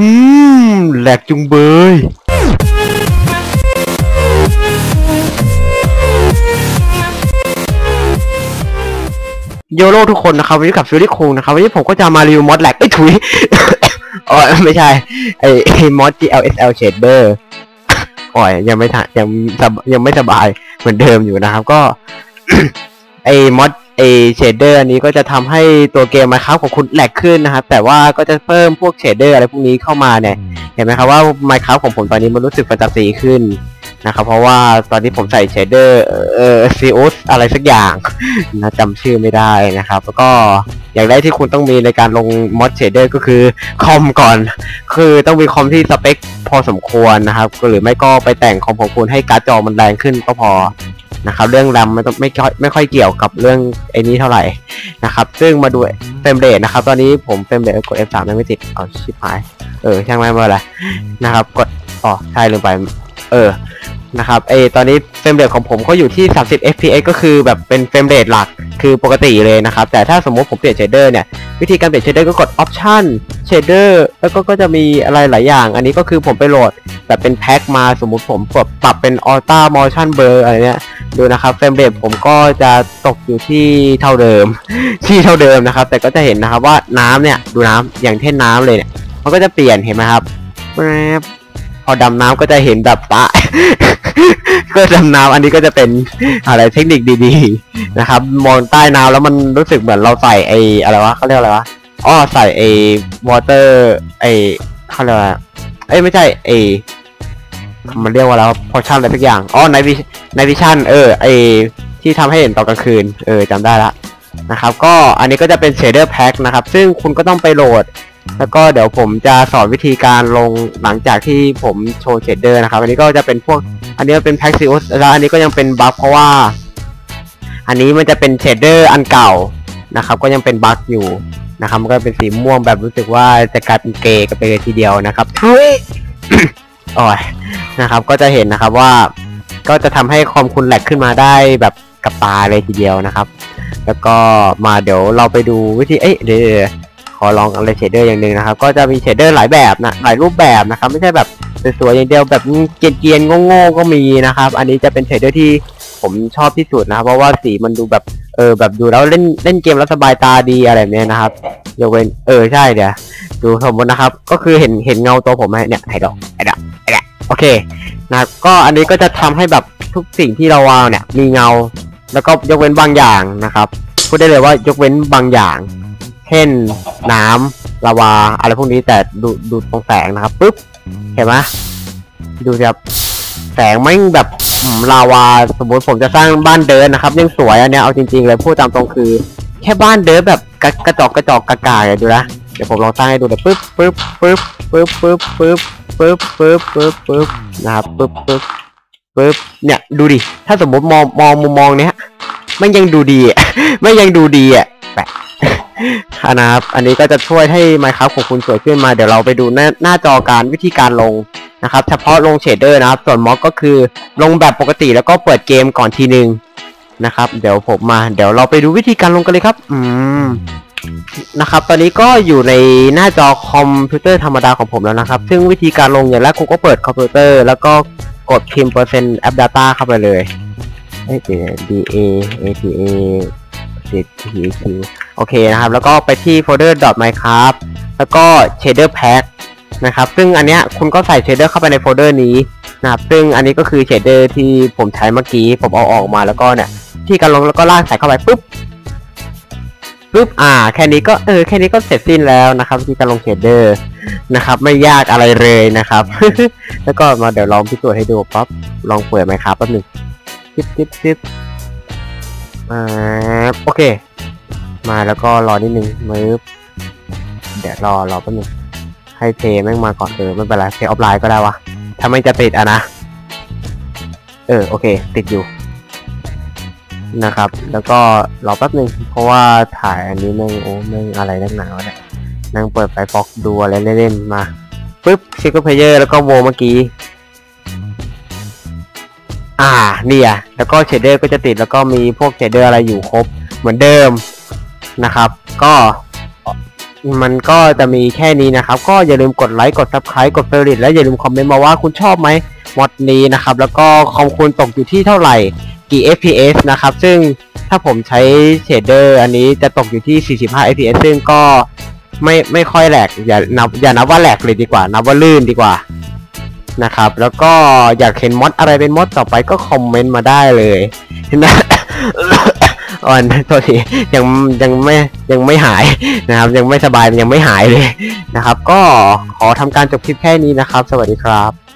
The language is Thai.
อืมแหลกจุงเบย โยโร่ทุกคนนะครับวันนี้กับฟิวรี่คุงนะครับวันนี้ผมก็จะมารีวิว mod แหลกไอ้ยถุย อ๋อไม่ใช่ไอ้ไอ้ mod GLSL Shader อ๋อยยังไม่ทันยังสบยังไม่สบายเหมือนเดิมอยู่นะครับก็ ไอ้ mod ไอ้ shader อันนี้ก็จะทำให้ตัวเกมมาครับของคุณแหลกขึ้นนะครับ แต่ว่าก็จะเพิ่มพวก shader อะไรพวกนี้เข้ามาเนี่ย เห็นไหมครับว่า Minecraft ของผมตอนนี้มันรู้สึกแฟนตาซีขึ้นนะครับ เพราะว่าตอนนี้ผมใส่ shader เอ่อ SEUS อะไรสักอย่างนะจำชื่อไม่ได้นะครับแล้วก็อย่างแรกที่คุณต้องมีในการลง mod shader ก็คือคอมก่อน คือต้องมีคอมที่สเปคพอสมควรนะครับ หรือไม่ก็ไปแต่งคอมของคุณให้การ์ดจอมันแรงขึ้นก็พอ นะครับเรื่องแรมไม่ต้องไม่ค่อยไม่ค่อยเกี่ยวกับเรื่องไอ้นี้เท่าไหร่นะครับซึ่งมาดู frame rate นะครับตอนนี้ผม frame rate กด F3 ไม่ติดเอาชิบหายเออช่างไม่เป็นไรนะครับกดอ๋อใช่ลืมไปเออนะครับเออตอนนี้ frame rate ของผมก็อยู่ที่ 30 fps ก็คือแบบเป็น frame rate หลักคือปกติเลยนะครับ แต่ถ้าสมมติผมเปลี่ยน shader เนี่ย วิธีการเปลี่ยน shader ก็กด option shader แล้วก็ก็จะมีอะไรหลายอย่าง อันนี้ก็คือผมไปโหลดแบบเป็นแพ็คมาสมมุติผมกดปรับเป็น ultra motion blur อะไรเนี้ยดูนะครับเฟรมเรทผมก็จะตกอยู่ที่เท่าเดิม ที่เท่าเดิมนะครับ แต่ก็จะเห็นนะครับว่าน้ำเนี่ยดูน้ำอย่างเช่นน้ำเลยเนี่ยมันก็จะเปลี่ยนเห็นไหมครับแป๊บ พอดำน้ำก็จะเห็นแบบปะ ก็ดำน้ำอันนี้ก็จะเป็นอะไรเทคนิคดีๆนะครับ มองใต้น้ำแล้วมันรู้สึกเหมือนเราใส่ไออะไรวะเขาเรียกอะไรวะอ๋อใส่ไอwater ไอเขาเรียกว่าเอ้ยไม่ใช่ไอมันเรียกว่าแล้ว potion อะไรสักอย่างอ๋อ night vi night vision เออไอที่ทำให้เห็นตอนกลางคืน เออจำได้ละนะครับ ก็อันนี้ก็จะเป็น shader pack นะครับ ซึ่งคุณก็ต้องไปโหลด แล้วก็เดี๋ยวผมจะสอนวิธีการลงหลังจากที่ผมโชว์ shader นะครับ อันนี้ก็จะเป็นพวก อันนี้เป็น pack SEUS แล้วอันนี้ก็ยังเป็นบั๊กเพราะว่า อันนี้มันจะเป็น shader อันเก่านะครับ ก็ยังเป็นบั๊กอยู่นะครับ มันก็เป็นสีม่วงแบบรู้สึกว่าจะกลายเป็นเกย์กันไปเลยทีเดียวนะครับทุยโอ้ยนะครับ ก็จะเห็นนะครับว่า ก็จะทำให้คอมคุณแหลกขึ้นมาได้แบบกับตาเลยทีเดียวนะครับ แล้วก็มาเดี๋ยวเราไปดูวิธี เอ้ยเดี๋ยว ขอลองอะไร shader อย่างหนึ่งนะครับ ก็จะมี shader หลายแบบนะหลายรูปแบบนะครับไม่ใช่แบบสวยๆอย่างเดียวแบบเกรียนๆโง่ๆก็มีนะครับ อันนี้จะเป็น shader ที่ผมชอบที่สุดนะครับเพราะว่าสีมันดูแบบเออแบบดูแล้วเล่นเล่นเกมแล้วสบายตาดีอะไรแบบเนี้ยนะครับยกเว้นเออใช่เดี๋ยวดูสมมตินะครับ ก็คือเห็นเห็นเงาตัวผมไหมเนี่ยไอ้ดอกไอ้ดอกไอ้ดอกโอเคนะครับก็อันนี้ก็จะทำให้แบบทุกสิ่งที่เราวางเนี่ยมีเงา แล้วก็ยกเว้นบางอย่างนะครับพูดได้เลยว่ายกเว้นบางอย่าง เช่นน้ำลาวา อะไรพวกนี้แต่ดูดูตรงแสงนะครับปุ๊บเห็นไหมดูสิครับแสงไม่แบบลาวา สมมติผมจะสร้างบ้านเดินนะครับ ยังสวยอันเนี้ยเอาจริงๆเลยพูดตามตรงคือ แค่บ้านเดินแบบกระกระจอกกระจอกกากายดูนะเดี๋ยวผมลองสร้างให้ดูเลยปึ๊บปึ๊บปึ๊บปึ๊บปึ๊บปึ๊บปึ๊บปึ๊บปึ๊บปึ๊บนะครับปึ๊บปึ๊บปึ๊บเนี่ยดูดิถ้าสมมติมองมองมุมมองเนี้ยมันยังดูดีอะไม่ยังดูดีอะ นะครับ อันนี้ก็จะช่วยให้ Minecraft ของคุณสวยขึ้นมา เดี๋ยวเราไปดูหน้าหน้าจอการวิธีการลงนะครับ เฉพาะลง shader นะครับ ส่วน mod ก็คือลงแบบปกติแล้วก็เปิดเกมก่อนทีนึงนะครับ เดี๋ยวผมมา เดี๋ยวเราไปดูวิธีการลงกันเลยครับ อืม นะครับ ตอนนี้ก็อยู่ในหน้าจอคอมพิวเตอร์ธรรมดาของผมแล้วนะครับ ซึ่งวิธีการลงอย่างแรกคุณก็เปิดคอมพิวเตอร์ แล้วก็กดพิมพ์เปอร์เซ็นต์ app data เข้าไปเลยเอ้ยเดี๋ยว D A A T A C T Q โอเคนะครับ แล้วก็ไปที่โฟลเดอร์ .minecraft แล้วก็ shader pack นะครับ ซึ่งอันเนี้ยคุณก็ใส่ shader เข้าไปในโฟลเดอร์นี้นะครับ ซึ่งอันนี้ก็คือ shader ที่ผมใช้เมื่อกี้ ผมเอาออกมาแล้วก็เนี่ย วิธีการลงแล้วก็ลากใส่เข้าไปปุ๊บปุ๊บ อ่า แค่นี้ก็ เออ แค่นี้ก็เสร็จสิ้นแล้วนะครับ วิธีการลง shader นะครับ ไม่ยากอะไรเลยนะครับ แล้วก็มาเดี๋ยวลองพิสูจน์ให้ดูปั๊บ ลองเปิดไหมครับแป๊บหนึงจิ๊บจิ๊บจิ๊บอ่า โอเค มาแล้วก็รอนิดนึงมืบเดี๋ยวรอรอแป๊บนึงให้เทแม่งมาก่อนเออไม่เป็นไรเทออฟไลน์ก็ได้วะถ้าไม่จะติดอะนะ เออโอเค ติดอยู่ นะครับ แล้วก็รอแป๊บนึงเพราะว่าถ่ายอันนี้แม่งโอ้แม่งอะไรนักหนาวะเนี่ยนั่งเปิดไฟฟอกดูอะไรเล่นๆมาปุ๊บ single player แล้วก็ world เมื่อกี้อ่าเนี่ยแล้วก็ shader ก็จะติดแล้วก็มีพวก shader อะไรอยู่ครบ เหมือนเดิม นะครับ ก็มันก็จะมีแค่นี้นะครับ ก็อย่าลืมกดไลค์กด subscribe กด f a v o r i t และอย่าลืมคอมเมนต์มาว่าคุณชอบไหม mod นี้นะครับ แล้วก็คอมคุณตกอยู่ที่เท่าไหร่กี่ fps นะครับ ซึ่งถ้าผมใช้ shader อันนี้จะตกอยู่ที่ 45 fps ซึ่งก็ไม่ไม่ค่อยแหลกอย่านับอย่านับว่าแหลกเลยดีกว่า นับว่าลื่นดีกว่านะครับ แล้วก็อยากเห็นมอดอะไรเป็นมอดต่อไปก็คอมเมนต์มาได้เลยนะ อ่อนโทษทียังยังไม่ยังไม่หายนะครับ ยังไม่สบายยังไม่หายเลยนะครับ ก็ขอทำการจบคลิปแค่นี้นะครับ สวัสดีครับ